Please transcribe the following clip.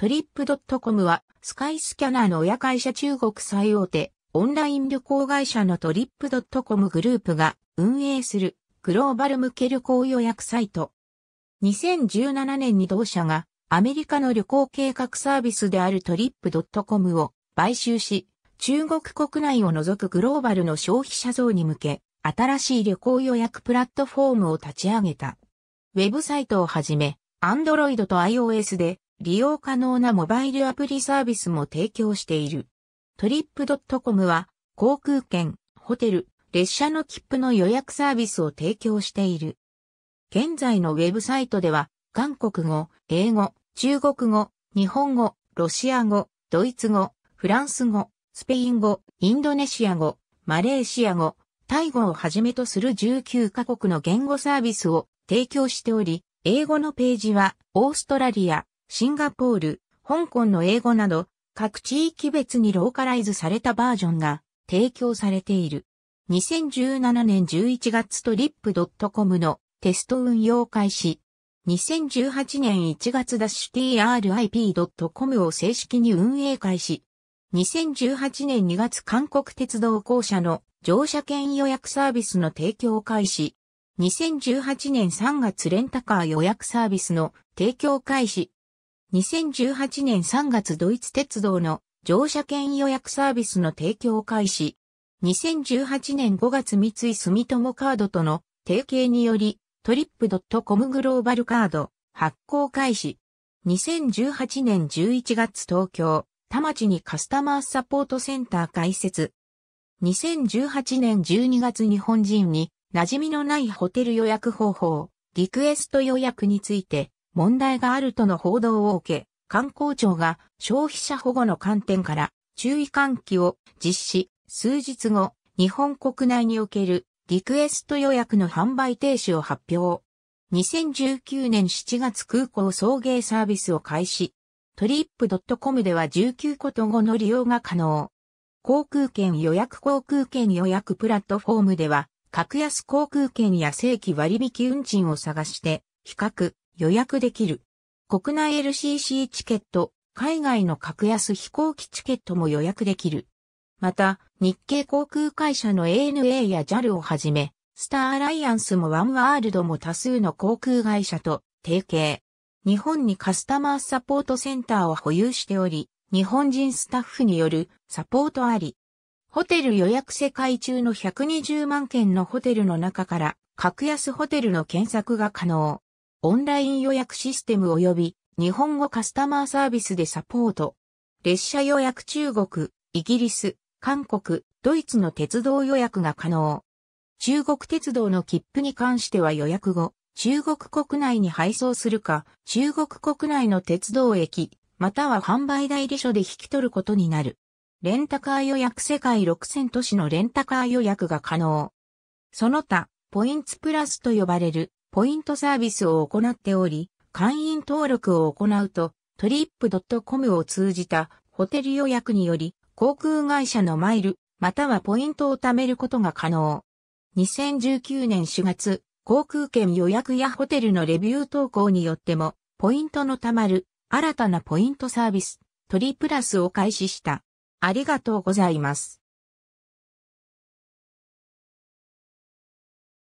Trip.com はスカイスキャナーの親会社中国最大手オンライン旅行会社の Trip.com グループが運営するグローバル向け旅行予約サイト。2017年に同社がアメリカの旅行計画サービスである Trip.com を買収し、中国国内を除くグローバルの消費者層に向け、新しい旅行予約プラットフォームを立ち上げた。ウェブサイトをはじめ、Android と iOS で利用可能なモバイルアプリサービスも提供している。トリップドットコムは航空券、ホテル、列車の切符の予約サービスを提供している。現在のウェブサイトでは、韓国語、英語、中国語、日本語、ロシア語、ドイツ語、フランス語、スペイン語、インドネシア語、マレーシア語、タイ語をはじめとする19カ国の言語サービスを提供しており、英語のページはオーストラリア、シンガポール、香港の英語など各地域別にローカライズされたバージョンが提供されている。2017年11月トリップドットコムのテスト運用開始。2018年1月ダッシュ trip.com を正式に運営開始。2018年2月韓国鉄道公社の乗車券予約サービスの提供開始。2018年3月レンタカー予約サービスの提供開始。2018年3月ドイツ鉄道の乗車券予約サービスの提供開始。2018年5月三井住友カードとの提携によりトリップドットコムグローバルカード発行開始。2018年11月東京、田町にカスタマーサポートセンター開設。2018年12月日本人に馴染みのないホテル予約方法、リクエスト予約について問題があるとの報道を受け、観光庁が消費者保護の観点から注意喚起を実施、数日後、日本国内におけるリクエスト予約の販売停止を発表。2019年7月空港送迎サービスを開始。トリップドットコムでは19個と後の利用が可能。航空券予約航空券予約プラットフォームでは、格安航空券や正規割引運賃を探して、比較、予約できる。国内 LCC チケット、海外の格安飛行機チケットも予約できる。また、日系航空会社の ANA や JAL をはじめ、スターアライアンスもワンワールドも多数の航空会社と提携。日本にカスタマーサポートセンターを保有しており、日本人スタッフによるサポートあり。ホテル予約世界中の120万件のホテルの中から格安ホテルの検索が可能。オンライン予約システム及び日本語カスタマーサービスでサポート。列車予約中国、イギリス、韓国、ドイツの鉄道予約が可能。中国鉄道の切符に関しては予約後、中国国内に配送するか、中国国内の鉄道駅、または販売代理所で引き取ることになる。レンタカー予約世界6000都市のレンタカー予約が可能。その他、ポインツプラスと呼ばれるポイントサービスを行っており、会員登録を行うと、トリップドットコムを通じたホテル予約により、航空会社のマイル、またはポイントを貯めることが可能。2019年4月、航空券予約やホテルのレビュー投稿によっても、ポイントの貯まる新たなポイントサービス、トリプラスを開始した。ありがとうございます。